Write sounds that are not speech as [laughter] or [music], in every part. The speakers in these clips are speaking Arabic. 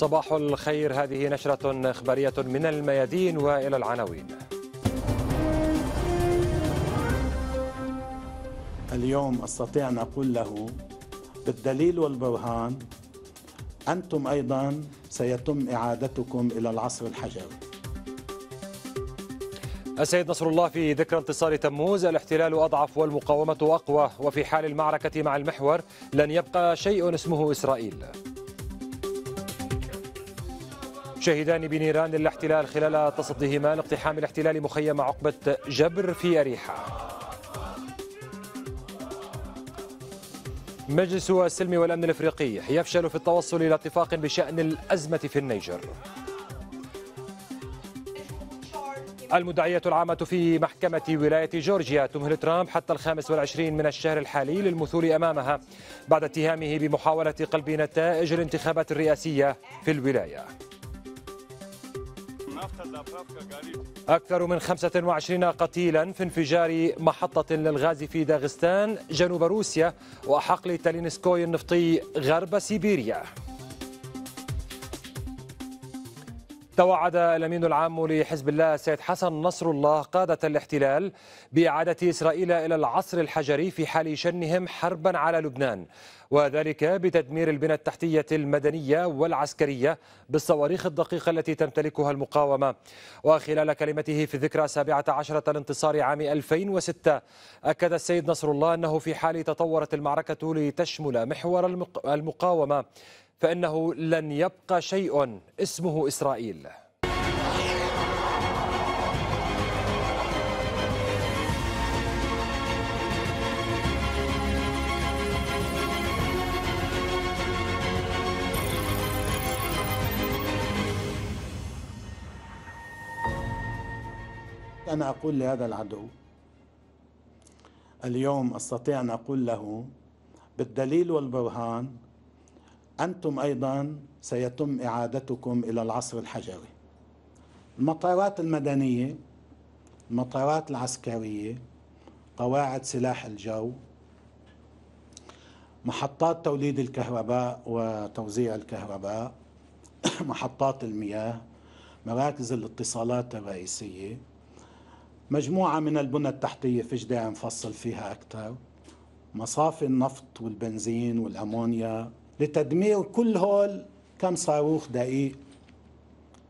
صباح الخير. هذه نشرة إخبارية من الميادين وإلى العناوين. اليوم أستطيع أن أقول له بالدليل والبرهان أنتم أيضا سيتم إعادتكم إلى العصر الحجري. السيد نصر الله في ذكرى انتصار تموز الاحتلال أضعف والمقاومة أقوى وفي حال المعركة مع المحور لن يبقى شيء اسمه إسرائيل. شهدان بنيران الاحتلال خلال تصديهما لاقتحام الاحتلال مخيم عقبة جبر في أريحة مجلس السلم والأمن الإفريقي يفشل في التوصل إلى اتفاق بشأن الأزمة في النيجر. المدعية العامة في محكمة ولاية جورجيا تمهل ترامب حتى الخامس والعشرين من الشهر الحالي للمثول أمامها بعد اتهامه بمحاولة قلب نتائج الانتخابات الرئاسية في الولاية. أكثر من 25 قتيلا في انفجار محطة للغاز في داغستان جنوب روسيا وحقل تالينسكوي النفطي غرب سيبيريا. توعد الأمين العام لحزب الله السيد حسن نصر الله قادة الاحتلال بإعادة إسرائيل إلى العصر الحجري في حال شنهم حربا على لبنان وذلك بتدمير البنى التحتية المدنية والعسكرية بالصواريخ الدقيقة التي تمتلكها المقاومة. وخلال كلمته في الذكرى السابعة عشرة لانتصار عام 2006 أكد السيد نصر الله أنه في حال تطورت المعركة لتشمل محور المقاومة فإنه لن يبقى شيء اسمه إسرائيل. أنا أقول لهذا العدو اليوم أستطيع أن أقول له بالدليل والبرهان أنتم أيضا سيتم إعادتكم إلى العصر الحجري. المطارات المدنية المطارات العسكرية قواعد سلاح الجو محطات توليد الكهرباء وتوزيع الكهرباء [coughs] محطات المياه مراكز الاتصالات الرئيسية مجموعة من البنى التحتية فيش داعي نفصل فيها أكثر مصافي النفط والبنزين والأمونيا لتدمير كل هول كم صاروخ دقيق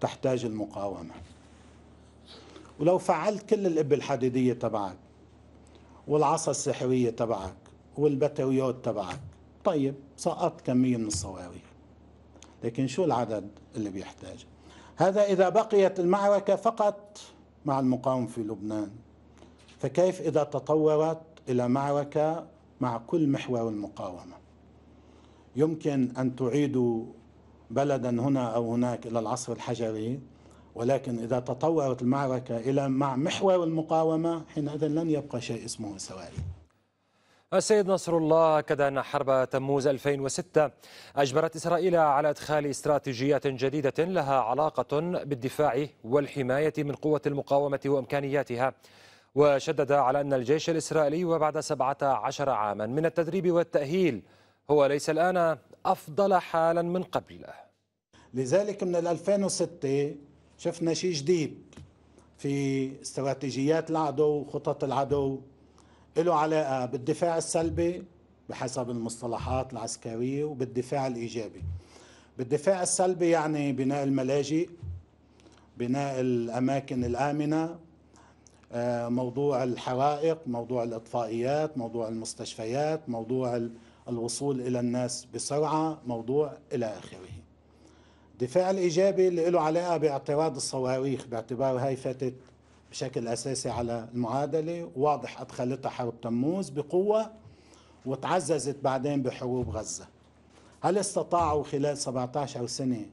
تحتاج المقاومة. ولو فعلت كل الإبل الحديدية تبعك والعصا السحرية تبعك والبتريوت تبعك طيب سقطت كمية من الصواريخ. لكن شو العدد اللي بيحتاج هذا إذا بقيت المعركة فقط مع المقاومة في لبنان. فكيف إذا تطورت إلى معركة مع كل محور المقاومة؟ يمكن أن تعيدوا بلدا هنا أو هناك إلى العصر الحجري ولكن إذا تطورت المعركة إلى مع محور المقاومة حينئذ لن يبقى شيء اسمه إسرائيل السيد نصر الله أكد أن حرب تموز 2006 أجبرت إسرائيل على إدخال استراتيجيات جديدة لها علاقة بالدفاع والحماية من قوة المقاومة وإمكانياتها. وشدد على أن الجيش الإسرائيلي وبعد 17 عاما من التدريب والتأهيل هو ليس الآن أفضل حالا من قبل. لذلك من 2006 شفنا شيء جديد في استراتيجيات العدو وخطط العدو. له علاقة بالدفاع السلبي بحسب المصطلحات العسكرية وبالدفاع الإيجابي. بالدفاع السلبي يعني بناء الملاجئ بناء الأماكن الآمنة آه، موضوع الحرائق موضوع الإطفائيات موضوع المستشفيات موضوع الوصول إلى الناس بسرعة موضوع إلى آخره. الدفاع الإيجابي اللي له علاقة باعتراض الصواريخ باعتبار هاي فاتت بشكل أساسي على المعادلة واضح أدخلتها حرب تموز بقوة وتعززت بعدين بحروب غزة. هل استطاعوا خلال 17 سنة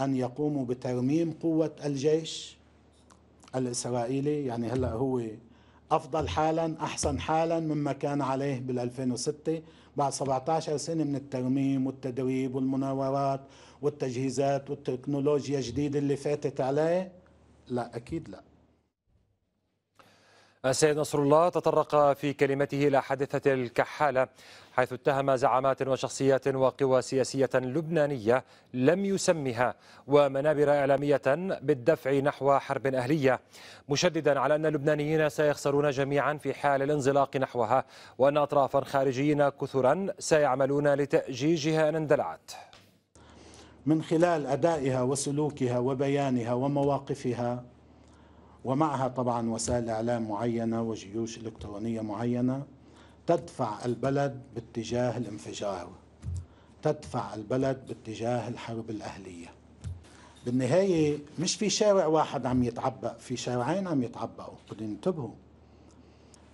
أن يقوموا بترميم قوة الجيش الإسرائيلي؟ يعني هلأ هو أفضل حالا أحسن حالا مما كان عليه بال 2006 بعد 17 سنة من الترميم والتدريب والمناورات والتجهيزات والتكنولوجيا الجديدة اللي فاتت عليه؟ لا أكيد لا. السيد نصر الله تطرق في كلمته إلى حادثة الكحالة. حيث اتهم زعامات وشخصيات وقوى سياسية لبنانية لم يسمها ومنابر إعلامية بالدفع نحو حرب أهلية. مشددا على أن اللبنانيين سيخسرون جميعا في حال الانزلاق نحوها وأن أطرافا خارجيين كثرا سيعملون لتأجيجها إن اندلعت من خلال أدائها وسلوكها وبيانها ومواقفها ومعها طبعا وسائل إعلام معينة وجيوش إلكترونية معينة تدفع البلد باتجاه الانفجار. تدفع البلد باتجاه الحرب الأهلية. بالنهاية مش في شارع واحد عم يتعبأ في شارعين عم يتعبأوا. بدهم ينتبهوا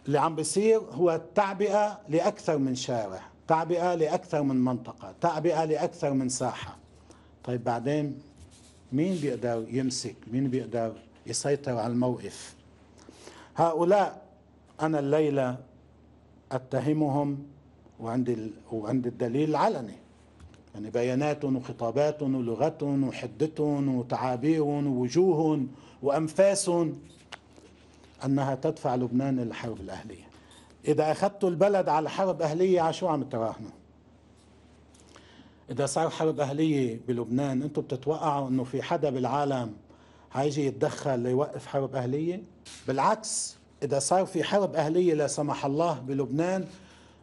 اللي عم بيصير هو تعبئة لأكثر من شارع تعبئة لأكثر من منطقة تعبئة لأكثر من ساحة. طيب بعدين مين بيقدر يمسك؟ مين بيقدر يسيطر على الموقف؟ هؤلاء أنا الليلة أتهمهم وعند وعند الدليل العلني. يعني بياناتهم وخطاباتهم ولغتهم وحدتهم وتعابيرهم ووجوههم وأنفاسهم أنها تدفع لبنان إلى الحرب الأهلية. إذا أخذتوا البلد على حرب أهلية على شو عم تراهنوا إذا صار حرب أهلية بلبنان أنتم بتتوقعوا أنه في حدا بالعالم هيجي يتدخل ليوقف حرب أهلية؟ بالعكس إذا صار في حرب أهلية لا سمح الله بلبنان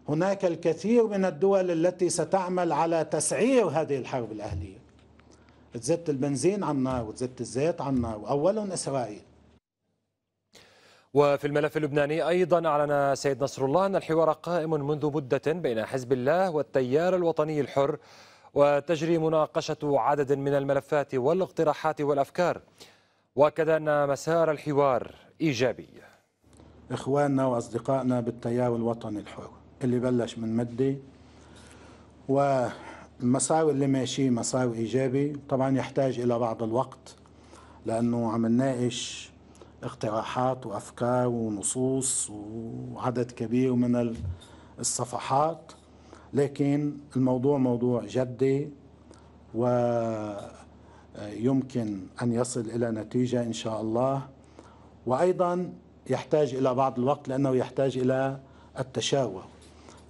هناك الكثير من الدول التي ستعمل على تسعير هذه الحرب الأهلية. تزت البنزين على النار وتزت الزيت على النار وأولهم إسرائيل. وفي الملف اللبناني أيضا أعلن سيد نصر الله أن الحوار قائم منذ مدة بين حزب الله والتيار الوطني الحر وتجري مناقشة عدد من الملفات والاقتراحات والأفكار. وكذا أن مسار الحوار إيجابي. إخواننا وأصدقائنا بالتيار الوطني الحر اللي بلش من مدي والمسار اللي ماشي مسار إيجابي طبعا يحتاج إلى بعض الوقت لأنه عم نناقش اقتراحات وأفكار ونصوص وعدد كبير من الصفحات لكن الموضوع موضوع جدي ويمكن أن يصل إلى نتيجة إن شاء الله. وأيضا يحتاج إلى بعض الوقت لأنه يحتاج إلى التشاور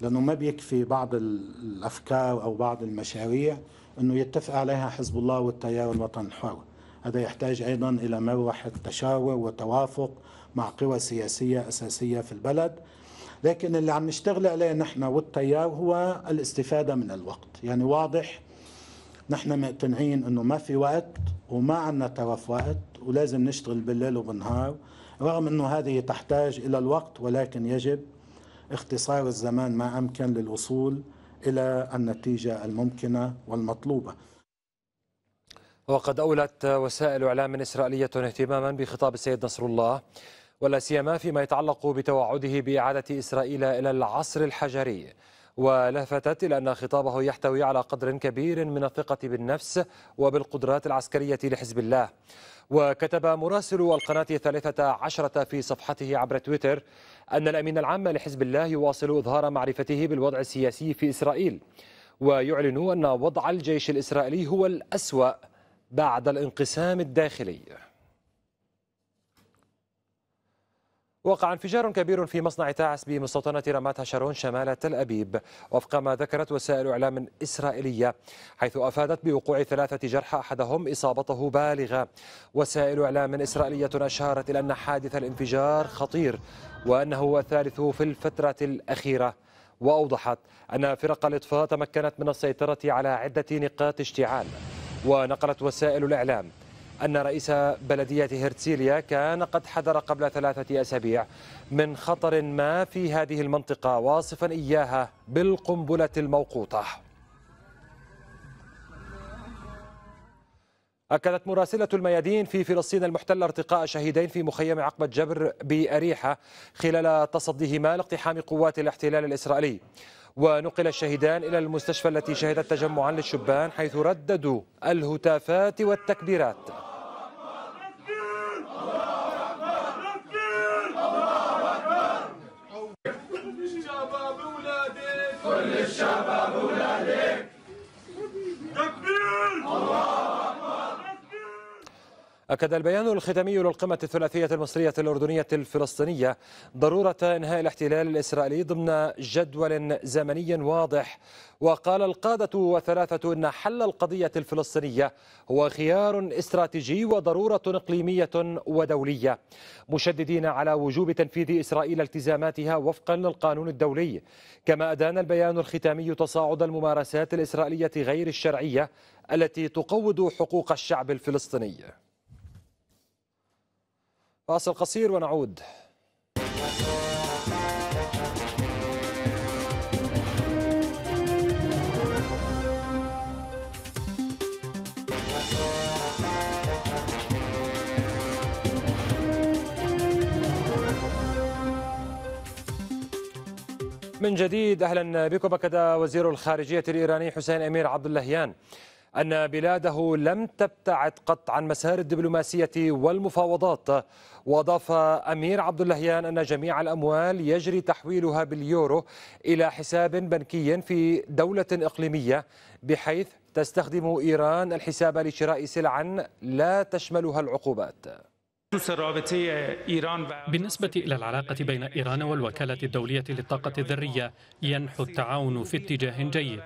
لأنه ما بيكفي بعض الأفكار أو بعض المشاريع أنه يتفق عليها حزب الله والتيار الوطن الحر. هذا يحتاج أيضا إلى مروحة تشاور وتوافق مع قوى سياسية أساسية في البلد. لكن اللي عم نشتغل عليه نحن والتيار هو الاستفادة من الوقت. يعني واضح نحن مقتنعين أنه ما في وقت وما عندنا ترف وقت ولازم نشتغل بالليل وبالنهار. رغم أنه هذه تحتاج إلى الوقت ولكن يجب اختصار الزمان ما أمكن للوصول إلى النتيجة الممكنة والمطلوبة. وقد أولت وسائل إعلام إسرائيلية اهتماما بخطاب السيد نصر الله ولا سيما فيما يتعلق بتوعده بإعادة إسرائيل إلى العصر الحجري. ولفتت إلى أن خطابه يحتوي على قدر كبير من الثقة بالنفس وبالقدرات العسكرية لحزب الله. وكتب مراسل القناة الثالثة عشرة في صفحته عبر تويتر أن الأمين العام لحزب الله يواصل إظهار معرفته بالوضع السياسي في إسرائيل. ويعلن أن وضع الجيش الإسرائيلي هو الأسوأ بعد الانقسام الداخلي. وقع انفجار كبير في مصنع تعس بمستوطنة رمات هشرون شمال تل أبيب وفق ما ذكرت وسائل إعلام إسرائيلية حيث أفادت بوقوع ثلاثة جرحى أحدهم إصابته بالغة. وسائل إعلام إسرائيلية أشارت إلى أن حادث الانفجار خطير وأنه الثالث في الفترة الأخيرة. وأوضحت أن فرق الإطفاء تمكنت من السيطرة على عدة نقاط اشتعال. ونقلت وسائل الإعلام أن رئيس بلدية هرتسيليا كان قد حذر قبل ثلاثة أسابيع من خطر ما في هذه المنطقة واصفا إياها بالقنبلة الموقوتة. أكدت مراسلة الميادين في فلسطين المحتلة ارتقاء شهيدين في مخيم عقبة جبر بأريحة خلال تصديهما لاقتحام قوات الاحتلال الإسرائيلي. ونقل الشهيدان إلى المستشفى التي شهدت تجمعا للشبان حيث رددوا الهتافات والتكبيرات كل الشباب ولادك تكبير الله أكد البيان الختامي للقمة الثلاثية المصرية الأردنية الفلسطينية ضرورة إنهاء الاحتلال الإسرائيلي ضمن جدول زمني واضح. وقال القادة الثلاثة أن حل القضية الفلسطينية هو خيار استراتيجي وضرورة إقليمية ودولية. مشددين على وجوب تنفيذ إسرائيل التزاماتها وفقا للقانون الدولي. كما أدان البيان الختامي تصاعد الممارسات الإسرائيلية غير الشرعية التي تقوض حقوق الشعب الفلسطيني. فاصل قصير ونعود. من جديد أهلا بكم أكد وزير الخارجية الإيراني حسين أمير عبد اللهيان. أن بلاده لم تبتعد قط عن مسار الدبلوماسية والمفاوضات. وأضاف أمير عبد اللهيان أن جميع الأموال يجري تحويلها باليورو إلى حساب بنكي في دولة إقليمية بحيث تستخدم إيران الحساب لشراء سلع لا تشملها العقوبات. بالنسبة إلى العلاقة بين إيران والوكالة الدولية للطاقة الذرية ينحو التعاون في اتجاه جيد.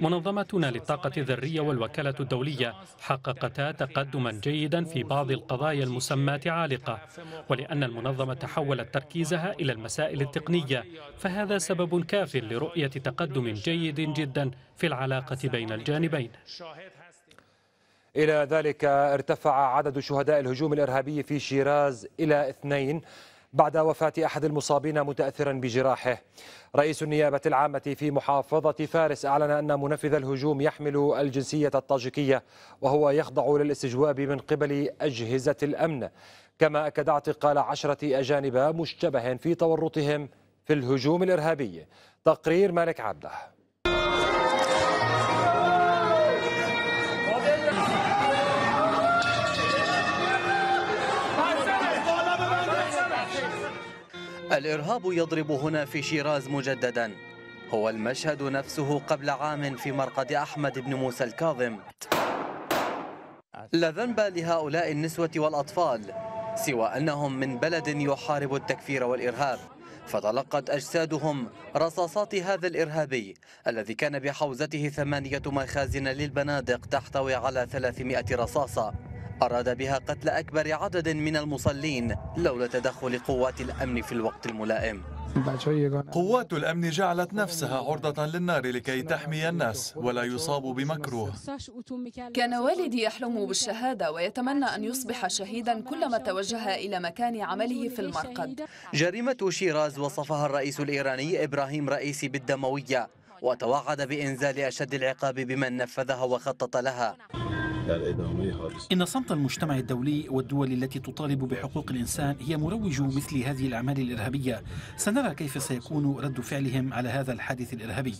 منظمتنا للطاقة الذرية والوكالة الدولية حققتا تقدما جيدا في بعض القضايا المسماة عالقة. ولأن المنظمة حولت تركيزها إلى المسائل التقنية فهذا سبب كاف لرؤية تقدم جيد جدا في العلاقة بين الجانبين. إلى ذلك ارتفع عدد شهداء الهجوم الإرهابي في شيراز إلى اثنين بعد وفاة أحد المصابين متأثرا بجراحه. رئيس النيابة العامة في محافظة فارس أعلن أن منفذ الهجوم يحمل الجنسية الطاجيكية وهو يخضع للاستجواب من قبل أجهزة الأمن. كما أكد اعتقال عشرة أجانب مشتبه في تورطهم في الهجوم الإرهابي. تقرير مالك عبده. الإرهاب يضرب هنا في شيراز مجددا. هو المشهد نفسه قبل عام في مرقد أحمد بن موسى الكاظم. لا ذنب لهؤلاء النسوة والأطفال سوى أنهم من بلد يحارب التكفير والإرهاب. فتلقت أجسادهم رصاصات هذا الإرهابي الذي كان بحوزته ثمانية مخازن للبنادق تحتوي على 300 رصاصة. أراد بها قتل أكبر عدد من المصلين لولا تدخل قوات الأمن في الوقت الملائم. قوات الأمن جعلت نفسها عرضة للنار لكي تحمي الناس ولا يصابوا بمكروه. كان والدي يحلم بالشهادة ويتمنى أن يصبح شهيدا كلما توجه إلى مكان عمله في المرقد. جريمة شيراز وصفها الرئيس الإيراني إبراهيم رئيسي بالدموية وتوعد بإنزال أشد العقاب بمن نفذها وخطط لها. إن صمت المجتمع الدولي والدول التي تطالب بحقوق الإنسان هي مروج مثل هذه الأعمال الإرهابية. سنرى كيف سيكون رد فعلهم على هذا الحادث الإرهابي.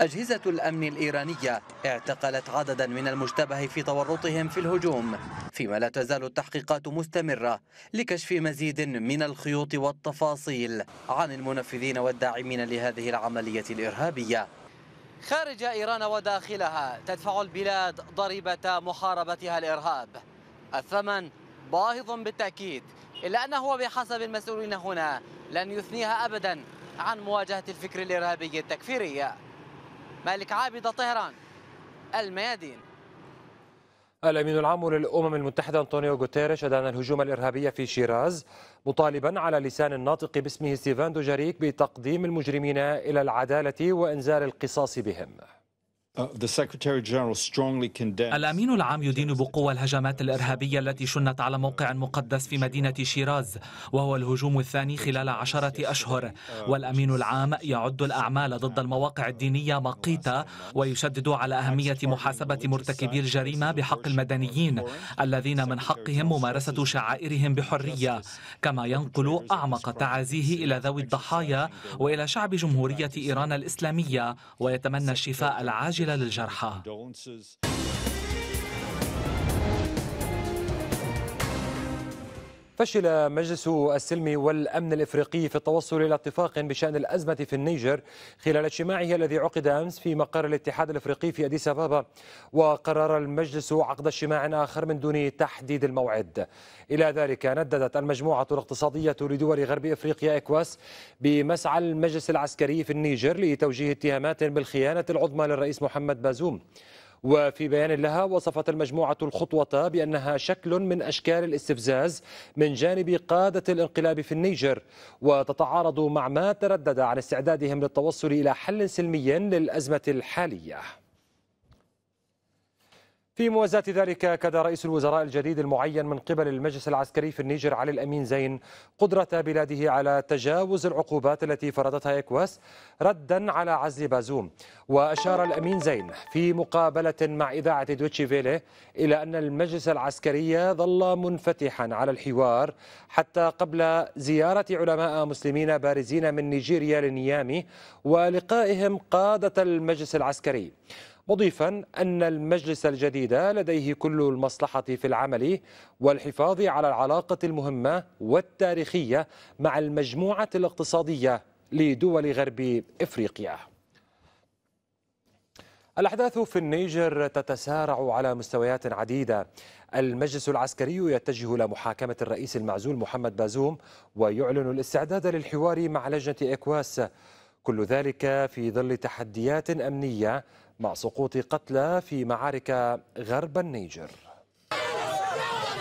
أجهزة الأمن الإيرانية اعتقلت عددا من المشتبه في تورطهم في الهجوم فيما لا تزال التحقيقات مستمرة لكشف مزيد من الخيوط والتفاصيل عن المنفذين والداعمين لهذه العملية الإرهابية. خارج إيران وداخلها تدفع البلاد ضريبة محاربتها الإرهاب. الثمن باهظ بالتأكيد إلا أنه بحسب المسؤولين هنا لن يثنيها أبدا عن مواجهة الفكر الإرهابي التكفيري. مالك عابد طهران الميادين. الأمين العام للأمم المتحدة أنطونيو غوتيريش أدان الهجوم الإرهابي في شيراز مطالبا على لسان الناطق باسمه ستيفان دوجاريك بتقديم المجرمين إلى العدالة وإنزال القصاص بهم. الأمين العام يدين بقوة الهجمات الإرهابية التي شنت على موقع مقدس في مدينة شيراز وهو الهجوم الثاني خلال عشرة أشهر. والأمين العام يعد الأعمال ضد المواقع الدينية مقيتة ويشدد على أهمية محاسبة مرتكبي الجريمة بحق المدنيين الذين من حقهم ممارسة شعائرهم بحرية. كما ينقل أعمق تعازيه إلى ذوي الضحايا وإلى شعب جمهورية إيران الإسلامية ويتمنى الشفاء العاجل عاجلة للجرحى فشل مجلس السلم والأمن الإفريقي في التوصل إلى اتفاق بشأن الأزمة في النيجر خلال اجتماعه الذي عقد أمس في مقر الاتحاد الإفريقي في أديس أبابا. وقرر المجلس عقد اجتماع آخر من دون تحديد الموعد. إلى ذلك نددت المجموعة الاقتصادية لدول غرب إفريقيا إكواس بمسعى المجلس العسكري في النيجر لتوجيه اتهامات بالخيانة العظمى للرئيس محمد بازوم. وفي بيان لها وصفت المجموعة الخطوة بأنها شكل من أشكال الاستفزاز من جانب قادة الانقلاب في النيجر وتتعارض مع ما تردد عن استعدادهم للتوصل إلى حل سلمي للأزمة الحالية. في موازاة ذلك أكد رئيس الوزراء الجديد المعين من قبل المجلس العسكري في النيجر علي الأمين زين قدرة بلاده على تجاوز العقوبات التي فرضتها إكواس ردا على عزل بازوم. وأشار الأمين زين في مقابلة مع إذاعة دويتشي فيلي إلى أن المجلس العسكري ظل منفتحا على الحوار حتى قبل زيارة علماء مسلمين بارزين من نيجيريا لنيامي ولقائهم قادة المجلس العسكري. مضيفا أن المجلس الجديد لديه كل المصلحة في العمل والحفاظ على العلاقة المهمة والتاريخية مع المجموعة الاقتصادية لدول غرب إفريقيا. الأحداث في النيجر تتسارع على مستويات عديدة. المجلس العسكري يتجه إلى محاكمة الرئيس المعزول محمد بازوم ويعلن الاستعداد للحوار مع لجنة إكواس. كل ذلك في ظل تحديات أمنية مع سقوط قتلى في معارك غرب النيجر.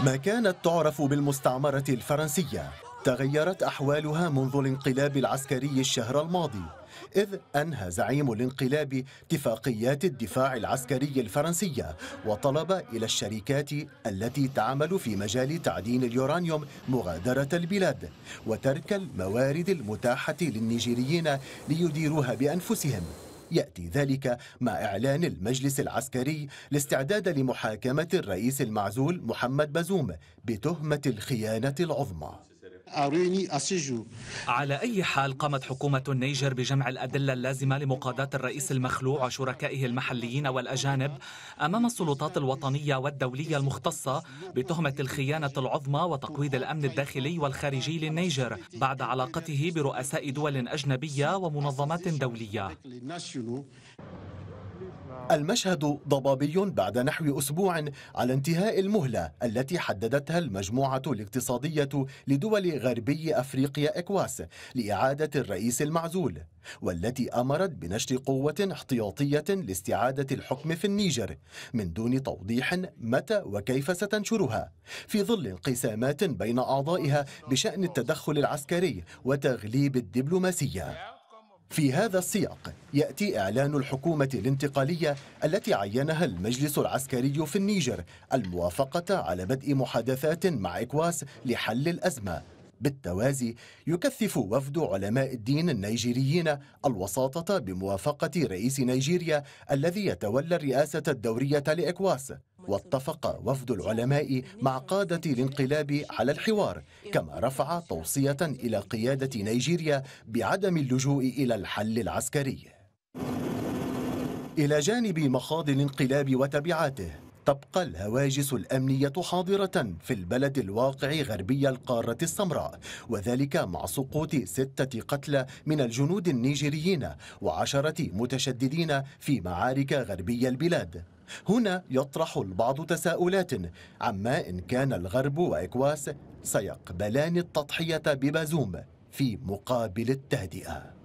ما كانت تعرف بالمستعمرة الفرنسية تغيرت أحوالها منذ الانقلاب العسكري الشهر الماضي إذ أنهى زعيم الانقلاب اتفاقيات الدفاع العسكري الفرنسية وطلب إلى الشركات التي تعمل في مجال تعدين اليورانيوم مغادرة البلاد وترك الموارد المتاحة للنيجيريين ليديروها بأنفسهم. يأتي ذلك مع إعلان المجلس العسكري الاستعداد لمحاكمة الرئيس المعزول محمد بزوم بتهمة الخيانة العظمى. على أي حال قامت حكومة النيجر بجمع الأدلة اللازمة لمقاضاة الرئيس المخلوع وشركائه المحليين والأجانب أمام السلطات الوطنية والدولية المختصة بتهمة الخيانة العظمى وتقويض الأمن الداخلي والخارجي للنيجر بعد علاقته برؤساء دول أجنبية ومنظمات دولية. المشهد ضبابي بعد نحو أسبوع على انتهاء المهلة التي حددتها المجموعة الاقتصادية لدول غربي أفريقيا إكواس لإعادة الرئيس المعزول والتي أمرت بنشر قوة احتياطية لاستعادة الحكم في النيجر من دون توضيح متى وكيف ستنشرها في ظل انقسامات بين أعضائها بشأن التدخل العسكري وتغليب الدبلوماسية. في هذا السياق يأتي إعلان الحكومة الانتقالية التي عينها المجلس العسكري في النيجر الموافقة على بدء محادثات مع إكواس لحل الأزمة. بالتوازي يكثف وفد علماء الدين النيجيريين الوساطة بموافقة رئيس نيجيريا الذي يتولى الرئاسة الدورية لإكواس. واتفق وفد العلماء مع قادة الانقلاب على الحوار كما رفع توصية إلى قيادة نيجيريا بعدم اللجوء إلى الحل العسكري. إلى جانب مخاض الانقلاب وتبعاته تبقى الهواجس الأمنية حاضرة في البلد الواقع غربي القارة السمراء وذلك مع سقوط ستة قتلى من الجنود النيجيريين وعشرة متشددين في معارك غربي البلاد. هنا يطرح البعض تساؤلات عما إن كان الغرب وإكواس سيقبلان التضحية ببازوم في مقابل التهدئة.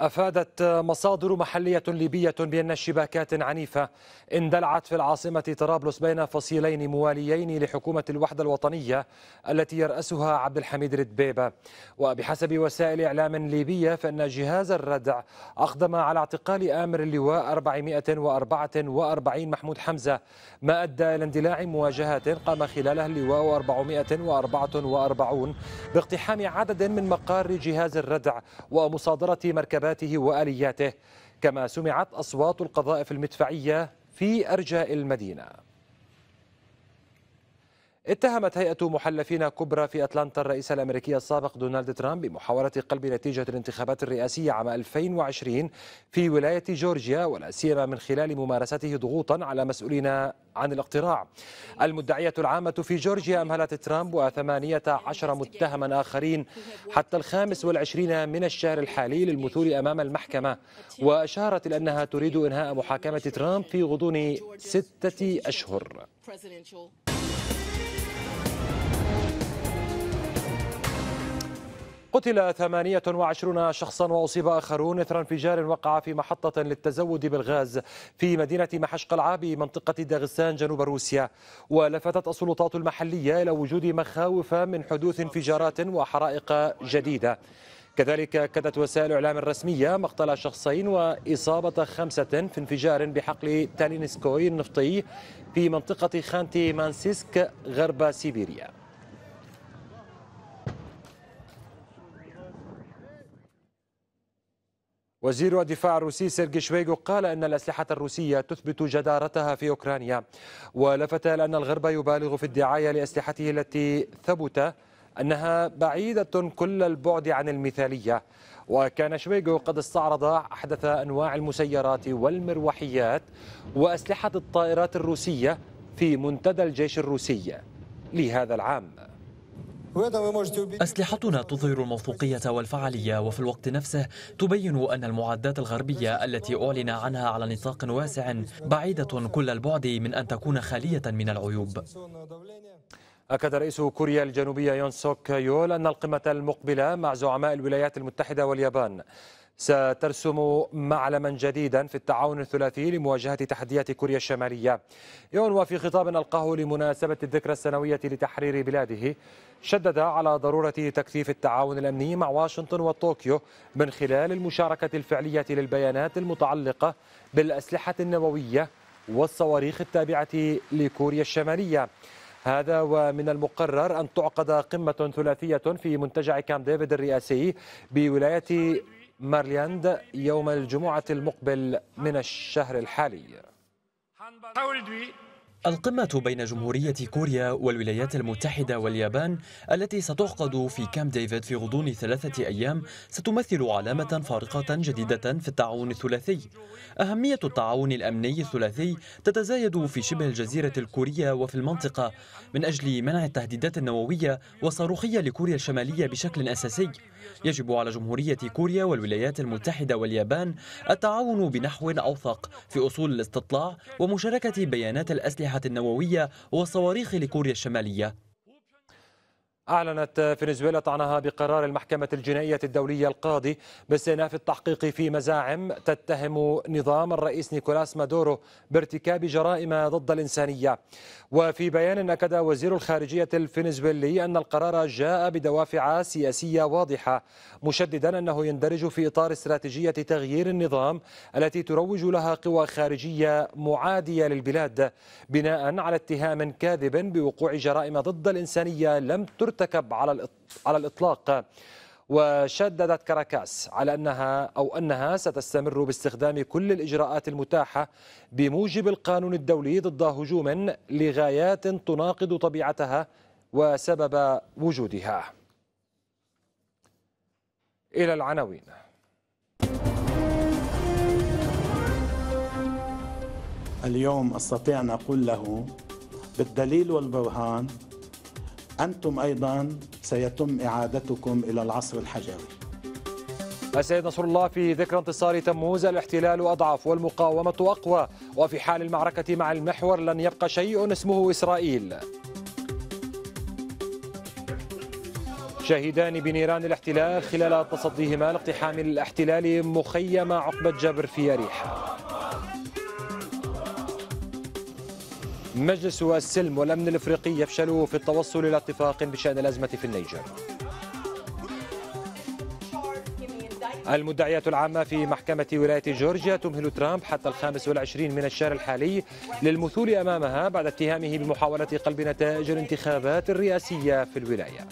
أفادت مصادر محلية ليبية بأن اشتباكات عنيفة اندلعت في العاصمة طرابلس بين فصيلين مواليين لحكومة الوحدة الوطنية التي يرأسها عبد الحميد ردبيبة. وبحسب وسائل إعلام ليبية فإن جهاز الردع أقدم على اعتقال آمر اللواء 444 محمود حمزة ما أدى إلى اندلاع مواجهات قام خلالها اللواء 444 باقتحام عدد من مقار جهاز الردع ومصادرة مركبات مركباته وآلياته كما سمعت أصوات القذائف المدفعية في أرجاء المدينة. اتهمت هيئة محلفين كبرى في أتلانتا الرئيس الأمريكي السابق دونالد ترامب بمحاولة قلب نتيجة الانتخابات الرئاسية عام 2020 في ولاية جورجيا ولا سيما من خلال ممارسته ضغوطا على مسؤولين عن الاقتراع. المدعية العامة في جورجيا أمهلت ترامب وثمانية عشر متهما آخرين حتى الخامس والعشرين من الشهر الحالي للمثول أمام المحكمة وأشارت إلى أنها تريد إنهاء محاكمة ترامب في غضون ستة أشهر. قتل 28 شخصا وأصيب آخرون. إثر انفجار وقع في محطة للتزود بالغاز في مدينة محج قلعة بمنطقة داغستان جنوب روسيا. ولفتت السلطات المحلية إلى وجود مخاوف من حدوث انفجارات وحرائق جديدة. كذلك أكدت وسائل الإعلام الرسمية مقتل شخصين وإصابة خمسة في انفجار بحقل تالينسكوي النفطي في منطقة خانتي مانسيسك غرب سيبيريا. وزير الدفاع الروسي سيرجي شويغو قال أن الأسلحة الروسية تثبت جدارتها في أوكرانيا ولفت إلى أن الغرب يبالغ في الدعاية لأسلحته التي ثبت أنها بعيدة كل البعد عن المثالية. وكان شويغو قد استعرض أحدث أنواع المسيرات والمروحيات وأسلحة الطائرات الروسية في منتدى الجيش الروسي لهذا العام. أسلحتنا تظهر الموثوقية والفعالية وفي الوقت نفسه تبين أن المعدات الغربية التي أعلن عنها على نطاق واسع بعيدة كل البعد من أن تكون خالية من العيوب. أكد رئيس كوريا الجنوبية يون سوك يول أن القمة المقبلة مع زعماء الولايات المتحدة واليابان سترسم معلما جديدا في التعاون الثلاثي لمواجهة تحديات كوريا الشمالية. يون وفي خطاب ألقاه لمناسبة الذكرى السنوية لتحرير بلاده شدد على ضرورة تكثيف التعاون الأمني مع واشنطن وطوكيو من خلال المشاركة الفعلية للبيانات المتعلقة بالأسلحة النووية والصواريخ التابعة لكوريا الشمالية. هذا ومن المقرر أن تعقد قمة ثلاثية في منتجع كام ديفيد الرئاسي بولاية مارلياند يوم الجمعة المقبل من الشهر الحالي. القمة بين جمهورية كوريا والولايات المتحدة واليابان التي ستعقد في كامب ديفيد في غضون ثلاثة أيام ستمثل علامة فارقة جديدة في التعاون الثلاثي. أهمية التعاون الأمني الثلاثي تتزايد في شبه الجزيرة الكورية وفي المنطقة من أجل منع التهديدات النووية والصاروخية لكوريا الشمالية بشكل أساسي. يجب على جمهورية كوريا والولايات المتحدة واليابان التعاون بنحو أوثق في أصول الاستطلاع ومشاركة بيانات الأسلحة النووية والصواريخ لكوريا الشمالية. أعلنت فنزويلا طعنها بقرار المحكمة الجنائية الدولية القاضي باستئناف التحقيق في مزاعم تتهم نظام الرئيس نيكولاس مادورو بارتكاب جرائم ضد الإنسانية. وفي بيان أكد وزير الخارجية الفنزويلي أن القرار جاء بدوافع سياسية واضحة مشددا أنه يندرج في إطار استراتيجية تغيير النظام التي تروج لها قوى خارجية معادية للبلاد بناء على اتهام كاذب بوقوع جرائم ضد الإنسانية لم ترتكب ترتكب على على الإطلاق وشددت كاراكاس على أنها أو أنها ستستمر باستخدام كل الإجراءات المتاحة بموجب القانون الدولي ضد هجوم لغايات تناقض طبيعتها وسبب وجودها. إلى العناوين. اليوم أستطيع أن أقول له بالدليل والبرهان أنتم أيضا سيتم إعادتكم إلى العصر الحجري. السيد نصر الله في ذكرى انتصار تموز الاحتلال أضعف والمقاومة أقوى. وفي حال المعركة مع المحور لن يبقى شيء اسمه إسرائيل. شهيدان بنيران الاحتلال خلال تصديهما لاقتحام الاحتلال مخيم عقبة جبر في أريحة مجلس السلم والأمن الإفريقي يفشلوا في التوصل إلى اتفاق بشأن الأزمة في النيجر. المدعية العامة في محكمة ولاية جورجيا تمهل ترامب حتى الخامس والعشرين من الشهر الحالي للمثول أمامها بعد اتهامه بمحاولة قلب نتائج الانتخابات الرئاسية في الولاية.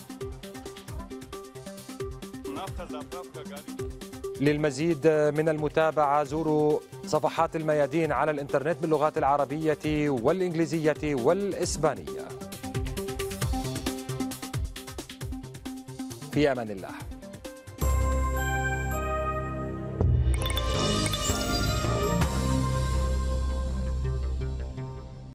للمزيد من المتابعة زوروا صفحات الميادين على الإنترنت باللغات العربية والإنجليزية والإسبانية. في أمان الله.